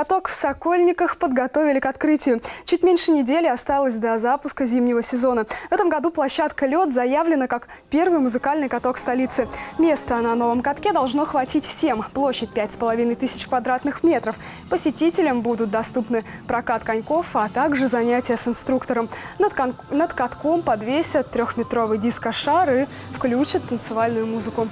Каток в Сокольниках подготовили к открытию. Чуть меньше недели осталось до запуска зимнего сезона. В этом году площадка «Лед» заявлена как первый музыкальный каток столицы. Места на новом катке должно хватить всем. Площадь 5,5 тысяч квадратных метров. Посетителям будут доступны прокат коньков, а также занятия с инструктором. Над, кон- над катком подвесят трехметровый дискошар и включат танцевальную музыку.